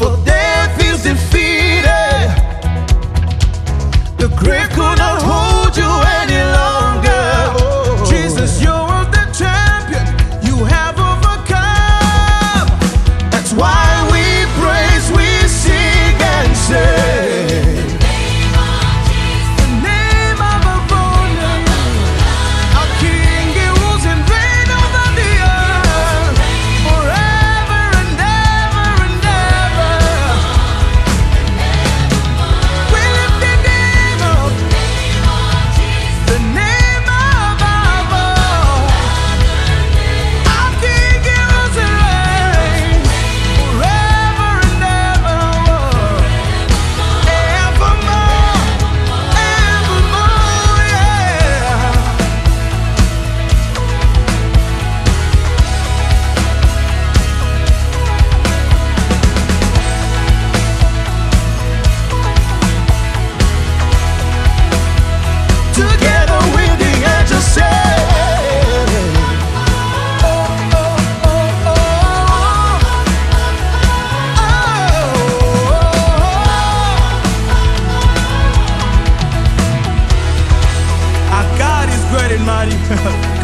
for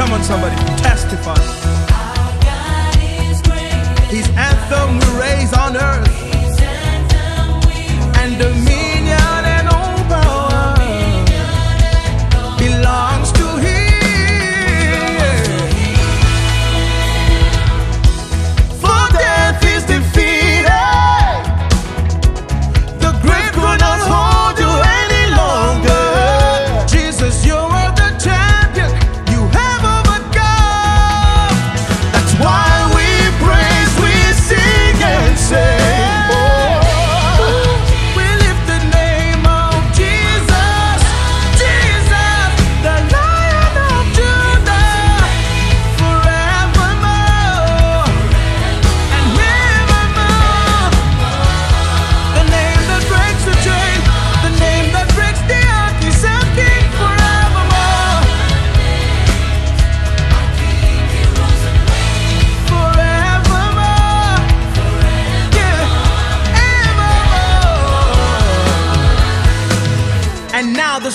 Come on, somebody, testify. His anthem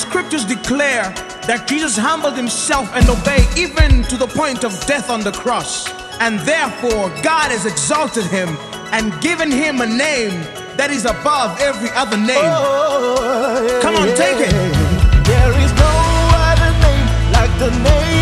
scriptures declare that Jesus humbled himself and obeyed even to the point of death on the cross. And therefore, God has exalted him and given him a name that is above every other name. Oh, Come on, take it. There is no other name like the name